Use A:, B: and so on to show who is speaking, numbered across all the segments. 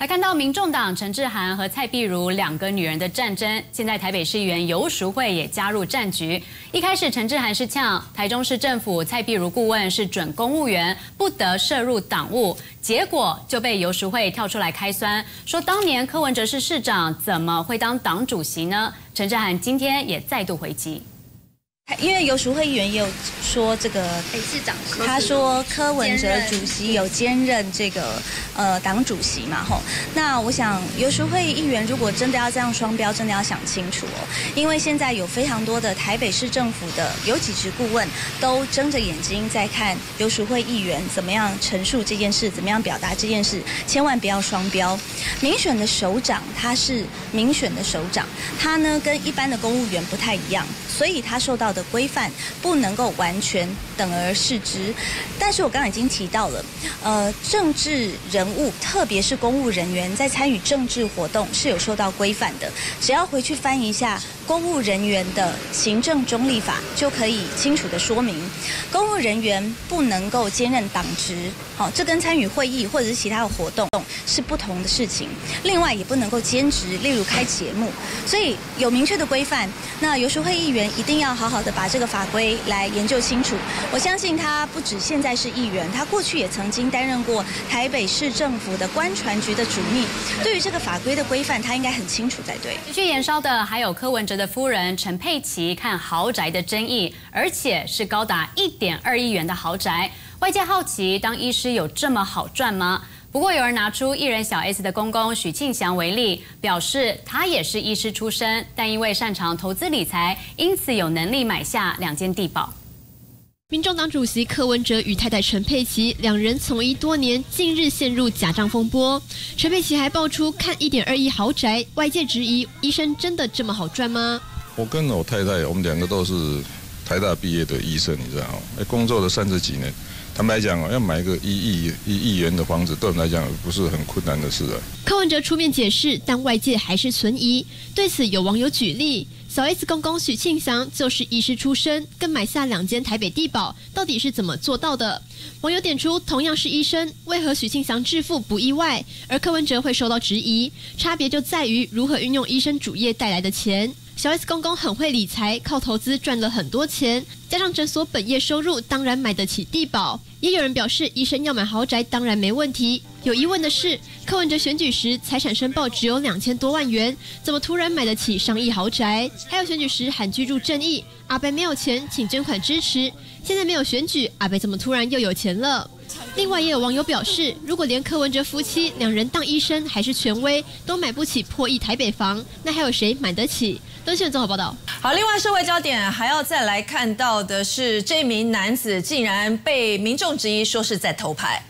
A: 来看到民众党陈志涵和蔡碧如两个女人的战争，现在台北市议员游淑慧也加入战局。一开始陈志涵是呛台中市政府蔡碧如顾问是准公务员，不得涉入党务，结果就被游淑慧跳出来开酸，说当年柯文哲是市长，怎么会当党主席呢？陈志涵今天也再度回击。
B: 因为游淑慧议员也有说这个
C: 北市长，
B: 他说柯文哲主席有兼任这个呃党主席嘛吼，那我想游淑慧议员如果真的要这样双标，真的要想清楚哦，因为现在有非常多的台北市政府的有几职顾问都睁着眼睛在看游淑慧议员怎么样陈述这件事，怎么样表达这件事，千万不要双标。民选的首长他是民选的首长，他呢跟一般的公务员不太一样，所以他受到的。规范不能够完权等而视之，但是我刚刚已经提到了，呃，政治人物，特别是公务人员，在参与政治活动是有受到规范的。只要回去翻一下公务人员的行政中立法，就可以清楚的说明，公务人员不能够兼任党职，好，这跟参与会议或者是其他的活动是不同的事情。另外，也不能够兼职，例如开节目，所以有明确的规范。那游淑慧议员一定要好好的。把这个法规来研究清楚。我相信他不止现在是议员，他过去也曾经担任过台北市政府的官船局的主秘。对于这个法规的规范，他应该很清楚才对。
A: 继续延烧的还有柯文哲的夫人陈佩琪看豪宅的争议，而且是高达一点二亿元的豪宅。外界好奇，当医师有这么好赚吗？不过有人拿出艺人小 S 的公公许庆祥为例，表示他也是医师出身，但因为擅长投资理财，因此有能力买下两间地堡。
D: 民众党主席柯文哲与太太陈佩琪两人从医多年，近日陷入假账风波。陈佩琪还爆出看一点二亿豪宅，外界质疑医生真的这么好赚吗？
E: 我跟我太太，我们两个都是台大毕业的医生，你知道吗？工作了三十几年。坦白讲哦，要买一个一亿一亿元的房子，对我们来讲不是很困难的事啊。
D: 柯文哲出面解释，但外界还是存疑。对此，有网友举例：小 S 公公许庆祥就是医师出身，更买下两间台北地堡，到底是怎么做到的？网友点出，同样是医生，为何许庆祥致富不意外，而柯文哲会受到质疑？差别就在于如何运用医生主业带来的钱。小 S 公公很会理财，靠投资赚了很多钱，加上诊所本业收入，当然买得起地保。也有人表示，医生要买豪宅当然没问题。有疑问的是，柯文哲选举时财产申报只有两千多万元，怎么突然买得起上亿豪宅？还有选举时喊居住正义，阿贝没有钱，请捐款支持。现在没有选举，阿贝怎么突然又有钱了？另外，也有网友表示，如果连柯文哲夫妻两人当医生还是权威，都买不起破亿台北房，那还有谁买得起？都新闻综合报道。
F: 好，另外社会焦点还要再来看到的是，这名男子竟然被民众质疑说是在偷拍。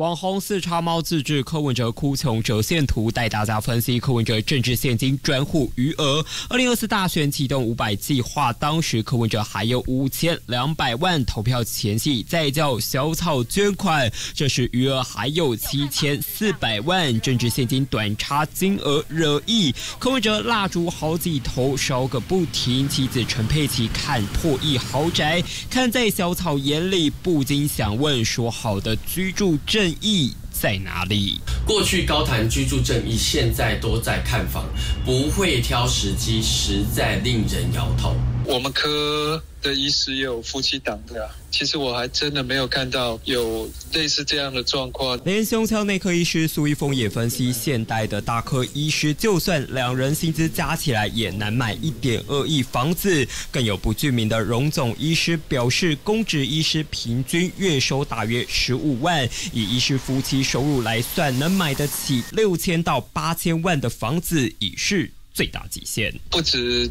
G: 网红四叉猫自制柯文哲哭穷折线图，带大家分析柯文哲政治现金专户余额。二零二四大选启动五百计划，当时柯文哲还有五千两百万，投票前夕再叫小草捐款，这时余额还有七千四百万，政治现金短差金额惹意。柯文哲蜡烛好几头烧个不停，妻子陈佩琪看破亿豪宅，看在小草眼里，不禁想问：说好的居住证正。义在哪里？
H: 过去高谈居住正义，现在都在看房，不会挑时机，实在令人摇头。
I: 我们科的医师也有夫妻档的啊。其实我还真的没有看到有类似这样的状况。
G: 连胸腔内科医师苏一峰也分析，现代的大科医师就算两人薪资加起来也难买一点二亿房子。更有不具名的荣总医师表示，公职医师平均月收大约十五万，以医师夫妻收入来算，能买得起六千到八千万的房子已是最大极限。
I: 不止。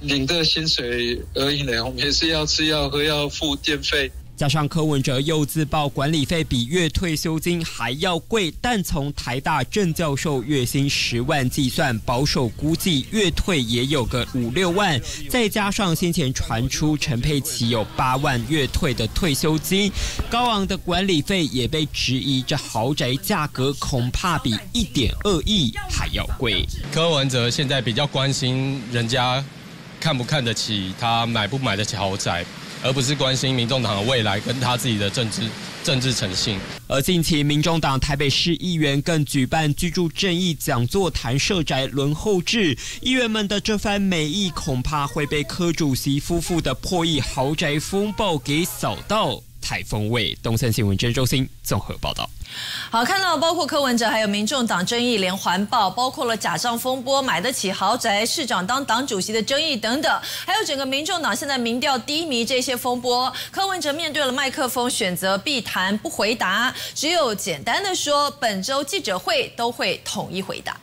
I: 领的薪水而已呢，我们也是要吃要喝要付电费。
G: 加上柯文哲又自曝管理费比月退休金还要贵，但从台大郑教授月薪十万计算，保守估计月退也有个五六万。再加上先前传出陈佩琪有八万月退的退休金，高昂的管理费也被质疑，这豪宅价格恐怕比一点二亿还要贵。
J: 柯文哲现在比较关心人家。看不看得起他，买不买得起豪宅，而不是关心民众党的未来跟他自己的政治政治诚信。
G: 而近期，民众党台北市议员更举办居住正义讲座，谈社宅轮候制。议员们的这番美意，恐怕会被柯主席夫妇的破译豪宅风暴给扫到。台风味，东森新闻郑周星综合报道。
F: 好，看到包括柯文哲还有民众党争议连环爆，包括了假账风波、买得起豪宅、市长当党主席的争议等等，还有整个民众党现在民调低迷这些风波，柯文哲面对了麦克风，选择避谈不回答，只有简单的说，本周记者会都会统一回答。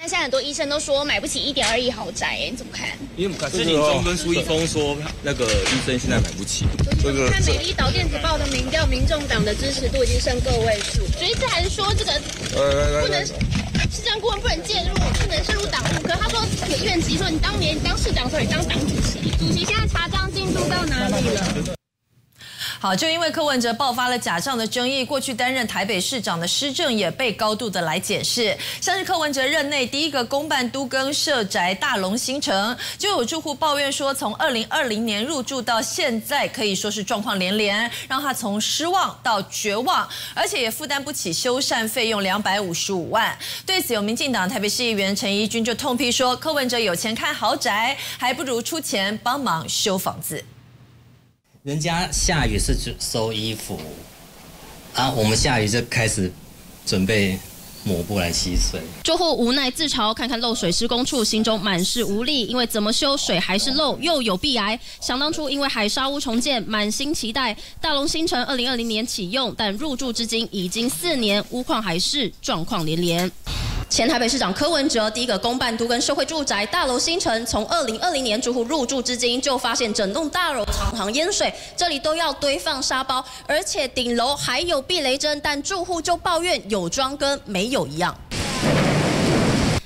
K: 那现在很多医生都说买不起一点二亿豪宅，你怎么看？
L: 因为之前中跟苏一峰说那个医生现在买不起。
K: 这个看美丽岛电子报的民调，民众党的支持度已经剩个位数，所以这还是说这个不能市政顾问不能介入，不能涉入党务。可他说有怨气，说你当年你当市长的时候，你当党主席，主席现在查账进度到哪里了？
F: 好，就因为柯文哲爆发了假账的争议，过去担任台北市长的施政也被高度的来检视。像是柯文哲任内第一个公办都更社宅大龙新城，就有住户抱怨说，从二零二零年入住到现在，可以说是状况连连，让他从失望到绝望，而且也负担不起修缮费用两百五十五万。对此，有民进党台北市议员陈怡君就痛批说，柯文哲有钱看豪宅，还不如出钱帮忙修房子。
M: 人家下雨是收衣服，啊，我们下雨就开始准备抹布来吸水。
N: 住户无奈自嘲，看看漏水施工处，心中满是无力，因为怎么修水还是漏，又有壁癌。想当初因为海沙屋重建，满心期待大龙新城二零二零年启用，但入住至今已经四年，屋况还是状况连连。前台北市长柯文哲第一个公办都跟社会住宅大楼新城，从二零二零年住户入住至今，就发现整栋大楼常常淹水，这里都要堆放沙包，而且顶楼还有避雷针，但住户就抱怨有装跟没有一样。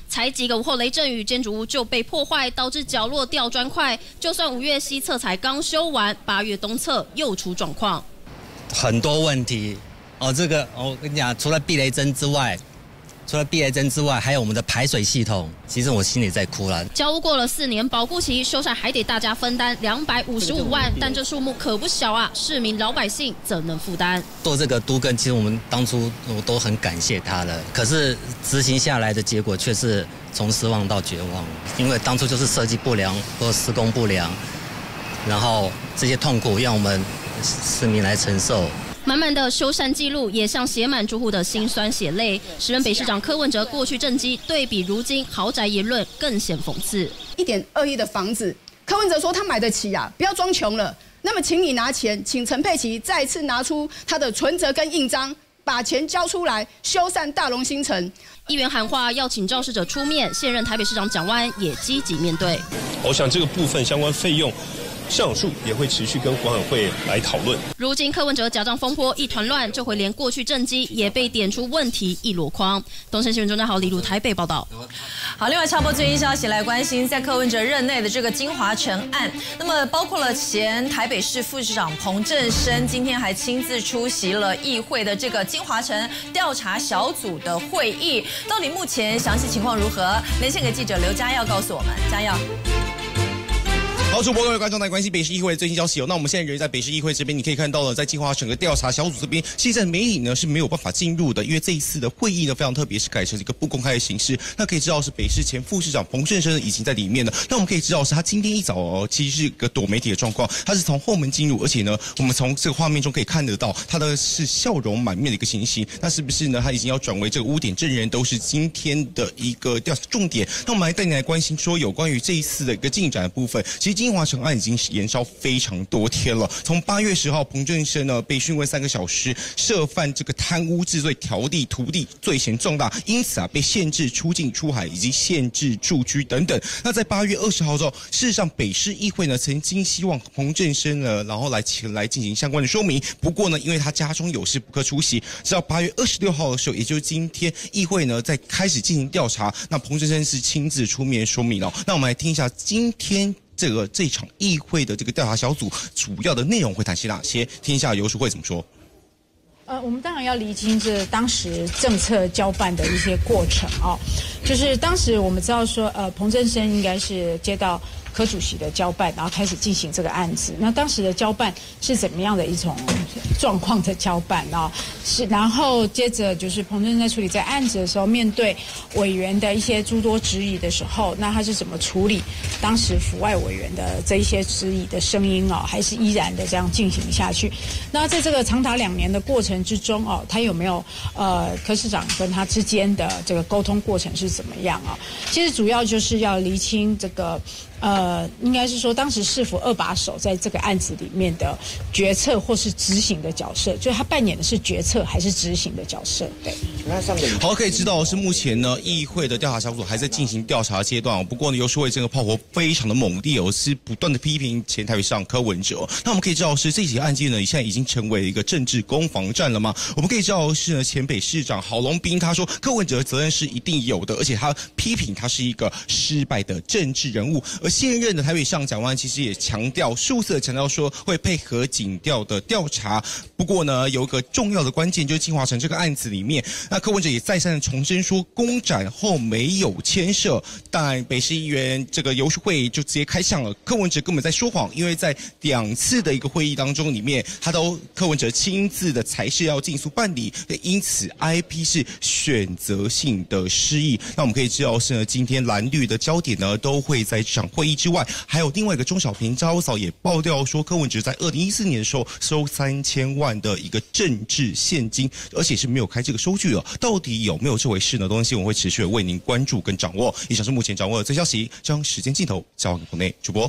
N: 才几个午后雷阵雨，建筑物就被破坏，导致角落掉砖块。就算五月西侧才刚修完，八月东侧又出状况，
M: 很多问题哦。这个我跟你讲，除了避雷针之外。除了避雷针之外，还有我们的排水系统。其实我心里在哭了。
N: 交屋过了四年，保护期修缮还得大家分担两百五十五万，但这数目可不小啊！市民老百姓怎能负担？
M: 做这个都更，其实我们当初我都很感谢他了，可是执行下来的结果却是从失望到绝望，因为当初就是设计不良或施工不良，然后这些痛苦让我们市民来承受。
N: 满满的修缮记录，也像写满住户的辛酸血泪。时任北市长柯文哲过去政绩对比如今豪宅言论更显讽刺。
O: 一点二亿的房子，柯文哲说他买得起呀，不要装穷了。那么，请你拿钱，请陈佩琪再次拿出他的存折跟印章，把钱交出来修缮大龙新城。
N: 议员喊话要请肇事者出面，现任台北市长蒋万安也积极面对。
P: 我想这个部分相关费用。上述也会持续跟管委会来讨论。
N: 如今柯文哲假账风波一团乱，这回连过去政绩也被点出问题一箩筐。东森新闻中的好李如台北报道。
F: 好，另外插播最新消息来关心，在柯文哲任内的这个金华城案，那么包括了前台北市副市长彭振生，今天还亲自出席了议会的这个金华城调查小组的会议。到底目前详细情况如何？连线给记者刘佳耀告诉我们，佳耀。
Q: 好，主播各位观众来关心北市议会的最新消息哦。那我们现在人在北市议会这边，你可以看到了，在计划整个调查小组这边，现在媒体呢是没有办法进入的，因为这一次的会议呢非常特别，是改成一个不公开的形式。那可以知道是北市前副市长彭顺生已经在里面了。那我们可以知道是他今天一早哦，其实是个躲媒体的状况，他是从后门进入，而且呢，我们从这个画面中可以看得到他的是笑容满面的一个情形。那是不是呢？他已经要转为这个污点证人，都是今天的一个调查重点。那我们来带你来关心说有关于这一次的一个进展的部分。其实金华城案已经。延烧非常多天了。从八月十号，彭振生呢被讯问三个小时，涉犯这个贪污治罪、条地土地罪嫌重大，因此啊被限制出境出海以及限制住居等等。那在八月二十号之后，事实上北市议会呢曾经希望彭振生呢然后来前来进行相关的说明，不过呢因为他家中有事不可出席，直到八月二十六号的时候，也就是今天议会呢在开始进行调查，那彭振生是亲自出面说明了。那我们来听一下今天。这个这场议会的这个调查小组主要的内容会谈些哪些？听一下游淑慧怎么说。
R: 呃，我们当然要厘清这当时政策交办的一些过程啊。就是当时我们知道说，呃，彭振生应该是接到。柯主席的交办，然后开始进行这个案子。那当时的交办是怎么样的一种状况的交办啊？是，然后接着就是彭正在处理这案子的时候，面对委员的一些诸多质疑的时候，那他是怎么处理当时府外委员的这一些质疑的声音啊？还是依然的这样进行下去？那在这个长达两年的过程之中哦，他有没有呃柯市长跟他之间的这个沟通过程是怎么样啊？其实主要就是要厘清这个。呃，应该是说当时市府二把手在这个案子里面的决策或是执行的角色，就是他扮演的是决策还是执行的角色？对。
Q: 好，可以知道是目前呢，议会的调查小组还在进行调查阶段。不过呢，游淑慧这个炮火非常的猛烈哦，是不断的批评前台北市长柯文哲。那我们可以知道是这起案件呢，现在已经成为一个政治攻防战了吗？我们可以知道是呢，前北市长郝龙斌他说柯文哲责任是一定有的，而且他批评他是一个失败的政治人物，而。现任的台北上蒋万其实也强调，数次强调说会配合警调的调查。不过呢，有一个重要的关键就是金华城这个案子里面，那柯文哲也再三的重申说，公展后没有牵涉。但北市议员这个游说会就直接开枪了，柯文哲根本在说谎，因为在两次的一个会议当中里面，他都柯文哲亲自的才是要尽速办理，因此 IP 是选择性的失忆。那我们可以知道是呢，今天蓝绿的焦点呢都会在这场会。会议之外，还有另外一个钟小平招嫂也爆料说，柯文哲在二零一四年的时候收三千万的一个政治现金，而且是没有开这个收据的。到底有没有这回事呢？东西我会持续为您关注跟掌握。以上是目前掌握的最消息，将时间镜头交给国内主播。